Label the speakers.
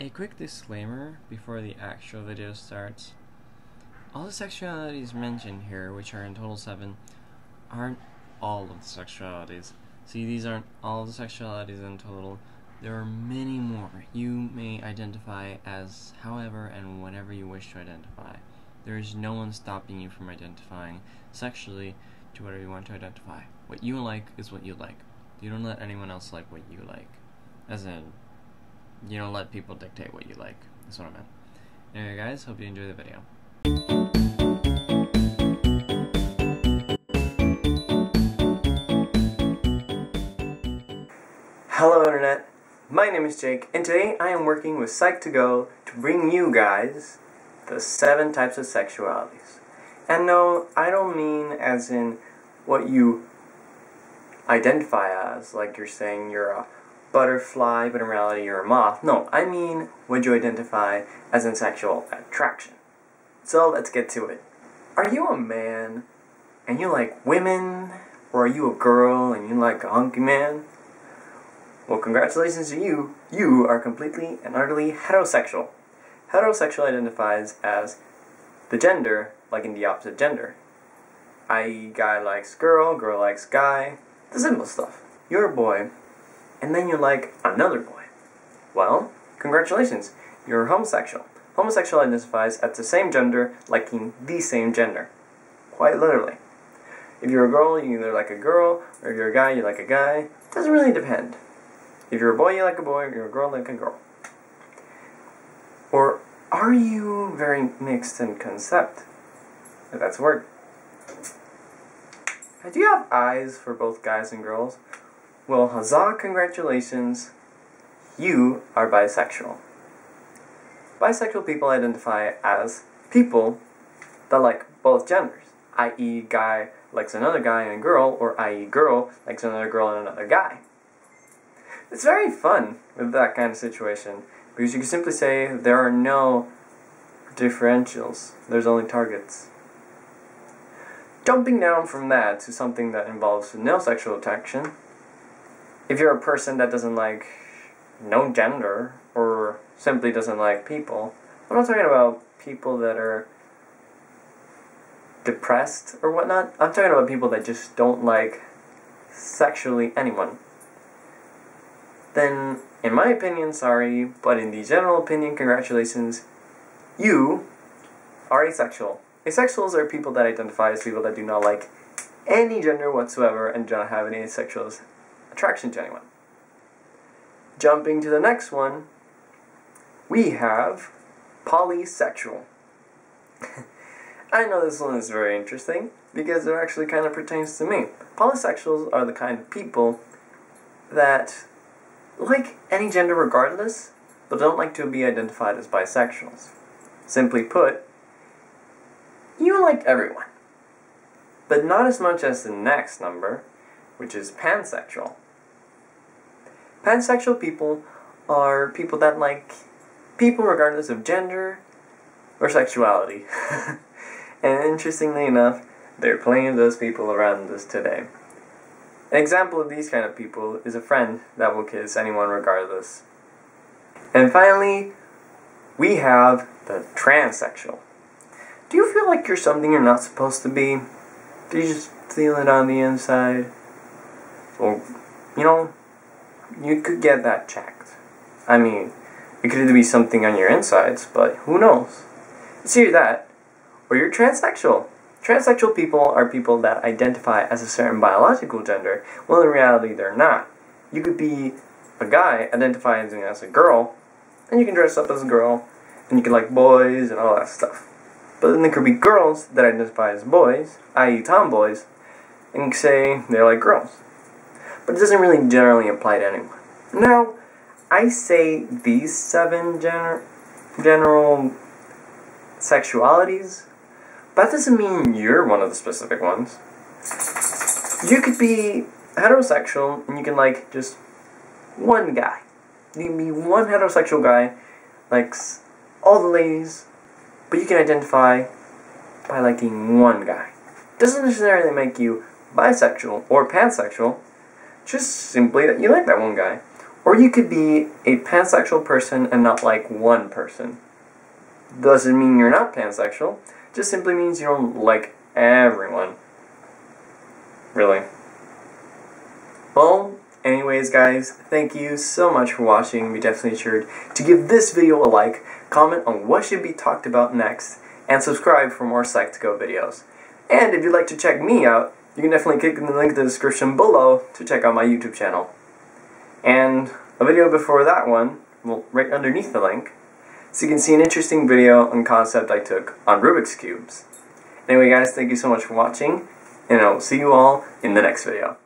Speaker 1: A quick disclaimer before the actual video starts. All the sexualities mentioned here, which are in total seven, aren't all of the sexualities. See, these aren't all the sexualities in total. There are many more. You may identify as however and whatever you wish to identify. There is no one stopping you from identifying sexually to whatever you want to identify. What you like is what you like. You don't let anyone else like what you like. As in, you don't let people dictate what you like. That's what I meant. Anyway, guys, hope you enjoy the video.
Speaker 2: Hello Internet, my name is Jake, and today I am working with Psych2Go to bring you guys the seven types of sexualities. And no, I don't mean as in what you identify as, like you're saying you're a butterfly, but in reality you're a moth. No, I mean would you identify as in sexual attraction. So let's get to it. Are you a man and you like women, or are you a girl and you like a hunky man? Well, congratulations to you. You are completely and utterly heterosexual. Heterosexual identifies as the gender liking the opposite gender. I.e., guy likes girl, girl likes guy. The simple stuff. You're a boy, and then you're like another boy. Well, congratulations. You're homosexual. Homosexual identifies as the same gender liking the same gender. Quite literally. If you're a girl, you either like a girl, or if you're a guy, you like a guy. It doesn't really depend. If you're a boy, you like a boy. If you're a girl, like a girl. Or are you very mixed in concept? If that's a word. Do you have eyes for both guys and girls? Well, huzzah, congratulations. You are bisexual. Bisexual people identify as people that like both genders, i.e., guy likes another guy and a girl, or i.e., girl likes another girl and another guy. It's very fun with that kind of situation because you can simply say there are no differentials, there's only targets. Jumping down from that to something that involves no sexual attraction, if you're a person that doesn't like no gender or simply doesn't like people, I'm not talking about people that are depressed or whatnot. I'm talking about people that just don't like sexually anyone then, in my opinion, sorry, but in the general opinion, congratulations, you are asexual. Asexuals are people that identify as people that do not like any gender whatsoever and do not have any sexual attraction to anyone. Jumping to the next one, we have polysexual. I know this one is very interesting because it actually kind of pertains to me. Polysexuals are the kind of people that like any gender regardless, but don't like to be identified as bisexuals. Simply put, you like everyone. But not as much as the next number, which is pansexual. Pansexual people are people that like people regardless of gender or sexuality. and interestingly enough, there are plenty of those people around us today. An example of these kind of people is a friend that will kiss anyone regardless. And finally, we have the transsexual. Do you feel like you're something you're not supposed to be? Do you just feel it on the inside? Well, you know, you could get that checked. I mean, it could either be something on your insides, but who knows? It's either that, or you're transsexual. Transsexual people are people that identify as a certain biological gender, well in reality they're not. You could be a guy identifying as a girl, and you can dress up as a girl, and you can like boys and all that stuff. But then there could be girls that identify as boys, i.e. tomboys, and say they're like girls. But it doesn't really generally apply to anyone. Now, I say these seven gener general sexualities but that doesn't mean you're one of the specific ones. You could be heterosexual and you can like just one guy. You can be one heterosexual guy, likes all the ladies, but you can identify by liking one guy. Doesn't necessarily make you bisexual or pansexual, just simply that you like that one guy. Or you could be a pansexual person and not like one person. Doesn't mean you're not pansexual, just simply means you don't like everyone. Really. Well, anyways guys, thank you so much for watching. Be definitely sure to give this video a like, comment on what should be talked about next, and subscribe for more Psych2Go videos. And if you'd like to check me out, you can definitely click the link in the description below to check out my YouTube channel. And a video before that one, well, right underneath the link, so you can see an interesting video on concept I took on Rubik's Cubes. Anyway guys, thank you so much for watching, and I will see you all in the next video.